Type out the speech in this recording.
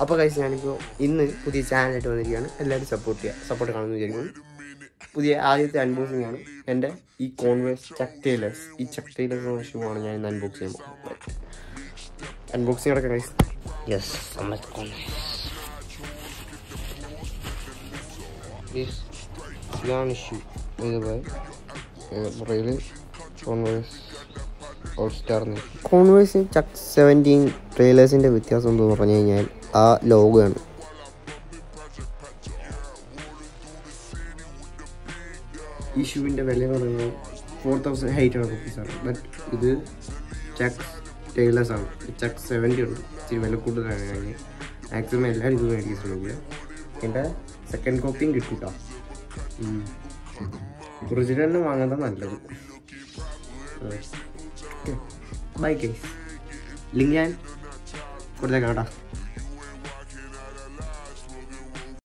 അപ്പോൾ കഴിച്ച് ഞാനിപ്പോൾ ഇന്ന് പുതിയ ചാനലായിട്ട് വന്നിരിക്കുകയാണ്. എല്ലാവരും സപ്പോർട്ട് ചെയ്യുക സപ്പോർട്ട് കാണുമെന്ന് വിചാരിക്കുന്നു. പുതിയ ആദ്യത്തെ അൺബോക്സിംഗ് ആണ് എന്റെ ഈ കോൺവേഴ്സ് ചക്ക് ടൈലേഴ്സ് ഈ ചക്ക് ടൈലേഴ്സ് എന്ന ഞാൻ ഇന്ന് അൺബോക്സ് ചെയ്യുമ്പോൾ അൺബോക്സിംഗ് അടക്കം കഴിച്ച് യെസ് ഇതാണ് ഷൂ ഇതുപോലെ Converse star Converse Chuck seventeen ട്രെയിലേഴ്സിന്റെ വ്യത്യാസം എന്ന് പറഞ്ഞു കഴിഞ്ഞാൽ ആ ലോഗാണ്. ഈ ഷൂവിന്റെ വില എന്ന് പറയുന്നത് ഫോർ തൗസൻഡ് എയ്റ്റ് ഹൺഡ്രഡ് റുപ്പീസാണ് ബട്ട് ഇത് ചക്ക് ടൈലേഴ്സ് ആണ്. ചക്ക് സെവന്റി ഉണ്ട്. ഇച്ചിരി വില കൂടുതലാണ് ഞാൻ മാക്സിമം എല്ലാവരും ഇത് മേടിക്കാൻ ശ്രമിക്കുക എന്റെ സെക്കൻഡ് കോപ്പിയും കിട്ടും കേട്ടോ ഒറിജിനൽ തന്നെ വാങ്ങുന്നത് നല്ലത്. ബൈ ഗൈസ് ലിങ്ക് ഞാൻ കൊടുത്തേക്കാം കേട്ടോ